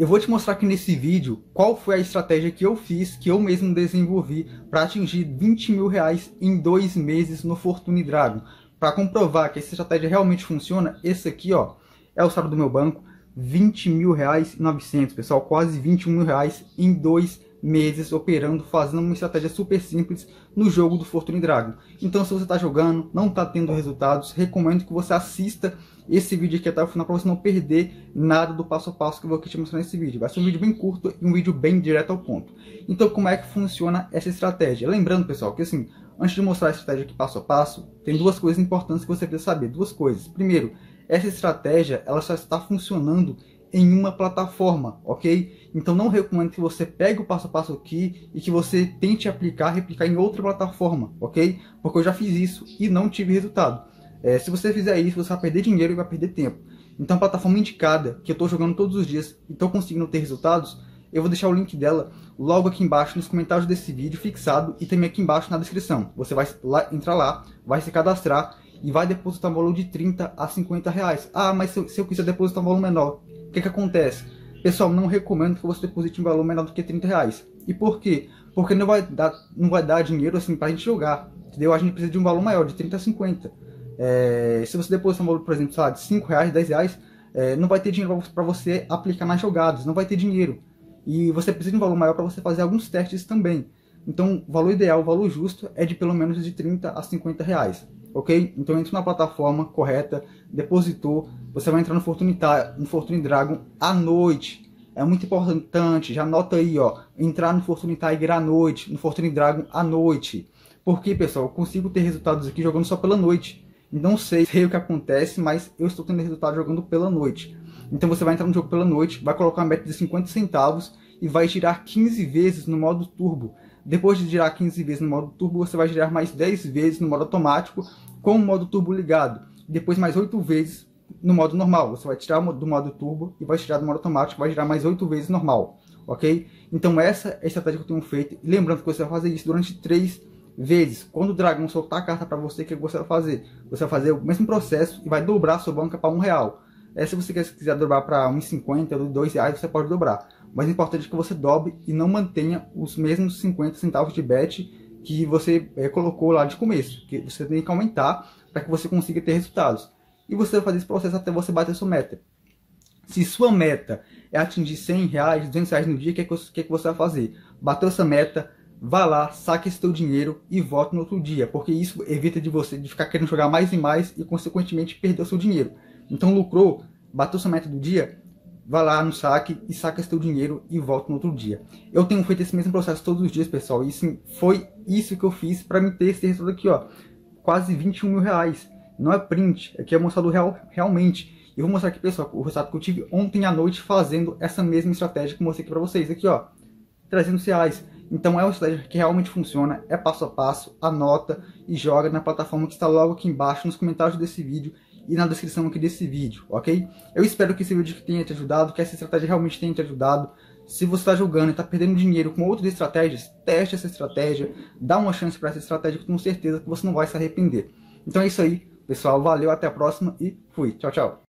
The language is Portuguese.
Eu vou te mostrar aqui nesse vídeo qual foi a estratégia que eu fiz, que eu mesmo desenvolvi para atingir 20 mil reais em dois meses no Fortune Dragon. Para comprovar que essa estratégia realmente funciona, esse aqui ó, é o saldo do meu banco, 20 mil reais e 900, pessoal, quase 21 mil reais em dois meses operando, fazendo uma estratégia super simples no jogo do Fortune Dragon. Então se você está jogando, não está tendo resultados, recomendo que você assista esse vídeo aqui até o final para você não perder nada do passo a passo que eu vou aqui te mostrar nesse vídeo. Vai ser um vídeo bem curto e um vídeo bem direto ao ponto. Então como é que funciona essa estratégia? Lembrando pessoal que assim, antes de mostrar a estratégia aqui passo a passo, tem duas coisas importantes que você precisa saber. Duas coisas. Primeiro, essa estratégia ela só está funcionando em uma plataforma, ok? Então não recomendo que você pegue o passo a passo aqui e que você tente aplicar, replicar em outra plataforma, ok? Porque eu já fiz isso e não tive resultado. É, se você fizer isso, você vai perder dinheiro e vai perder tempo. Então a plataforma indicada, que eu estou jogando todos os dias e estou conseguindo ter resultados, eu vou deixar o link dela logo aqui embaixo nos comentários desse vídeo fixado e também aqui embaixo na descrição. Você vai lá, entrar lá, vai se cadastrar e vai depositar um valor de 30 a 50 reais. Ah, mas se eu, se eu quiser depositar um valor menor, o que, que acontece? Pessoal, não recomendo que você deposite um valor menor do que 30 reais. E por quê? Porque não vai dar, não vai dar dinheiro assim pra gente jogar. Entendeu? A gente precisa de um valor maior, de 30 a 50. É, se você depositar um valor, por exemplo, lá, de 5 reais, 10 reais, é, não vai ter dinheiro para você aplicar nas jogadas, não vai ter dinheiro. E você precisa de um valor maior para você fazer alguns testes também. Então, o valor ideal, o valor justo é de pelo menos de 30 a 50 reais. Ok? Então, entre na plataforma correta, depositou, você vai entrar no Fortune, no Fortune Dragon à noite. É muito importante, já anota aí, ó, entrar no Fortune Tiger à noite, no Fortune Dragon à noite. Porque, pessoal, eu consigo ter resultados aqui jogando só pela noite. Não sei, sei o que acontece, mas eu estou tendo resultado jogando pela noite. Então você vai entrar no jogo pela noite, vai colocar uma meta de 50 centavos e vai girar 15 vezes no modo turbo. Depois de girar 15 vezes no modo turbo, você vai girar mais 10 vezes no modo automático com o modo turbo ligado. Depois mais 8 vezes no modo normal. Você vai tirar do modo turbo e vai tirar do modo automático, vai girar mais 8 vezes normal. Ok? Então essa é a estratégia que eu tenho feito. lembrando que você vai fazer isso durante 3 vezes. Quando o dragão soltar a carta para você, o que você vai fazer? Você vai fazer o mesmo processo e vai dobrar sua banca para um real. É, se você quiser dobrar para 1,50 ou 2 reais, você pode dobrar. Mas o importante é que você dobre e não mantenha os mesmos 50 centavos de bet que você é, colocou lá de começo. Que você tem que aumentar para que você consiga ter resultados. E você vai fazer esse processo até você bater sua meta. Se sua meta é atingir 100 reais, 200 reais no dia, o que, é que, é que você vai fazer? Bateu essa meta, vá lá, saque esse dinheiro e volte no outro dia, porque isso evita de você de ficar querendo jogar mais e mais e consequentemente perder o seu dinheiro. Então lucrou, bateu sua meta do dia, vá lá no saque e saca teu dinheiro e volta no outro dia. Eu tenho feito esse mesmo processo todos os dias, pessoal, e sim, foi isso que eu fiz para me ter esse resultado aqui, ó, quase 21 mil reais. Não é print, aqui é mostrado real, realmente. Eu vou mostrar aqui, pessoal, o resultado que eu tive ontem à noite fazendo essa mesma estratégia que eu mostrei aqui para vocês. Aqui, ó, 300 reais. Então é uma estratégia que realmente funciona, é passo a passo, anota e joga na plataforma que está logo aqui embaixo nos comentários desse vídeo e na descrição aqui desse vídeo, ok? Eu espero que esse vídeo tenha te ajudado, que essa estratégia realmente tenha te ajudado. Se você está jogando e está perdendo dinheiro com outras estratégias, teste essa estratégia, dá uma chance para essa estratégia que tenho certeza que você não vai se arrepender. Então é isso aí, pessoal. Valeu, até a próxima e fui. Tchau, tchau.